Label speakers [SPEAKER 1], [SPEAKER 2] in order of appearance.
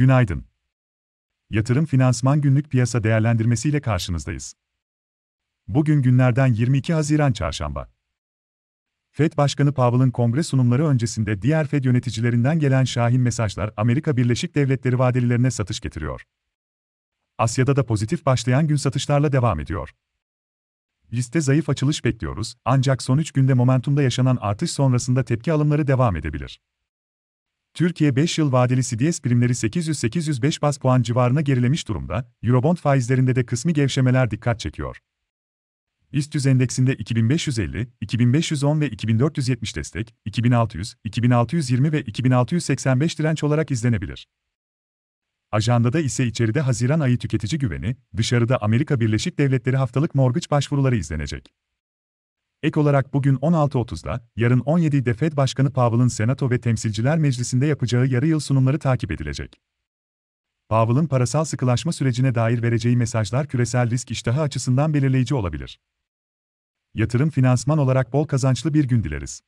[SPEAKER 1] Günaydın. Yatırım Finansman Günlük Piyasa Değerlendirmesi ile karşınızdayız. Bugün günlerden 22 Haziran Çarşamba. Fed Başkanı Powell'ın kongre sunumları öncesinde diğer Fed yöneticilerinden gelen şahin mesajlar Amerika Birleşik Devletleri vadelilerine satış getiriyor. Asya'da da pozitif başlayan gün satışlarla devam ediyor. Liste zayıf açılış bekliyoruz, ancak son 3 günde momentumda yaşanan artış sonrasında tepki alımları devam edebilir. Türkiye 5 yıl vadeli CDS primleri 800-805 bas puan civarına gerilemiş durumda, Eurobond faizlerinde de kısmi gevşemeler dikkat çekiyor. BIST endeksinde 2550, 2510 ve 2470 destek, 2600, 2620 ve 2685 direnç olarak izlenebilir. Ajandada ise içeride Haziran ayı tüketici güveni, dışarıda Amerika Birleşik Devletleri haftalık mortgage başvuruları izlenecek. Ek olarak bugün 16.30'da, yarın 17'de Fed Başkanı Powell'ın Senato ve Temsilciler Meclisi'nde yapacağı yarı yıl sunumları takip edilecek. Powell'ın parasal sıkılaşma sürecine dair vereceği mesajlar küresel risk iştahı açısından belirleyici olabilir. Yatırım finansman olarak bol kazançlı bir gün dileriz.